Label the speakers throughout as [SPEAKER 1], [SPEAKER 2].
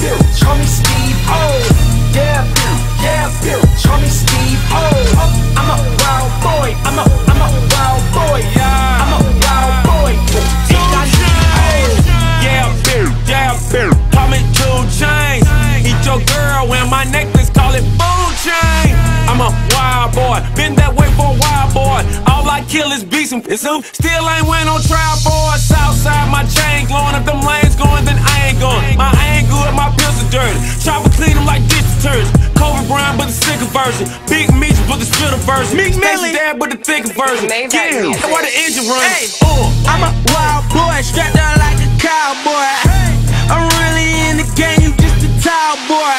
[SPEAKER 1] Bill, call me Steve O. Yeah, Bill, yeah, Bill, call me Steve O. I'm a wild boy, I'm a, I'm a wild boy. Yeah. I'm a wild boy.
[SPEAKER 2] Yeah, Bill, yeah, Bill, call me two chains. Eat your girl when my necklace, call it food chain. I'm a wild boy, been that way for a while, boy. All I kill is beats and still ain't went on trial for a version. Big Meech, with the spitter version.
[SPEAKER 3] Meek
[SPEAKER 2] Stacey
[SPEAKER 3] Millie.
[SPEAKER 2] Dad, but the thicker version.
[SPEAKER 4] Name that
[SPEAKER 2] Yeah,
[SPEAKER 4] music.
[SPEAKER 2] why the engine run?
[SPEAKER 3] Hey.
[SPEAKER 2] Uh.
[SPEAKER 3] I'm a wild boy, strapped up like a cowboy. I'm really in the game, you just a tall boy.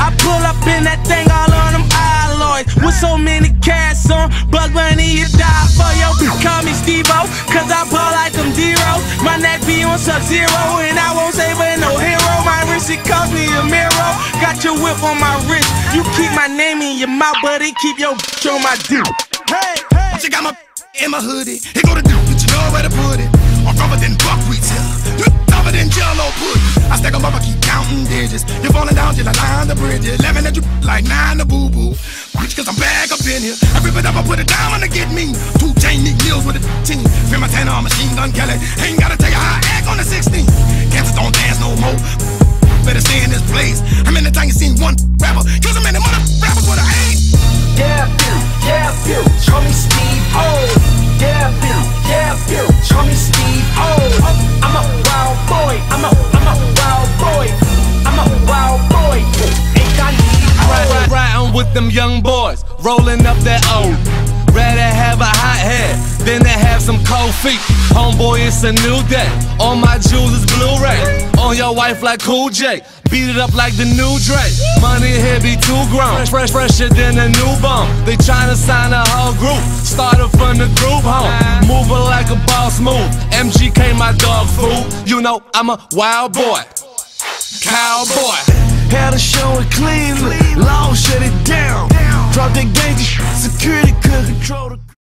[SPEAKER 3] I pull up in that thing all on them alloys. With so many cats on, Bugs Bunny, you die for yo. Call me Steve-O, cause I ball like I'm zero. My neck be on sub-zero, and I won't save her no hero. My wrist, it cost me a mirror. Got your whip on my wrist. You keep my name in your mouth, buddy. keep your bitch on my dick. Hey, hey.
[SPEAKER 5] She got my in my hoodie. Here go the dude, but you know where to put it. I'm tougher than buckwheat hill. You tougher than jello pudding. I stack 'em up, I keep counting digits. You're falling down till I line the bridge. Eleven at you like nine to boo boo. Bitch, cause I'm back up in here. I rip it up, I put it down when I get me. Two chain Nick Mills with a team. Feel my tanner on machine gun Kelly. Ain't gotta tell you how I act on the 16. Cancers don't dance
[SPEAKER 6] them young boys, rolling up that O. Rather have a hot head than to have some cold feet. Homeboy, it's a new day. All my jewels is Blu-ray. On your wife like Cool J. Beat it up like the new Drake. Money here be too grown. Fresh, fresher than a newborn. They tryna sign a whole group. Started from the group home. Moving like a boss move. MGK, my dog food. You know I'm a wild boy. Cowboy.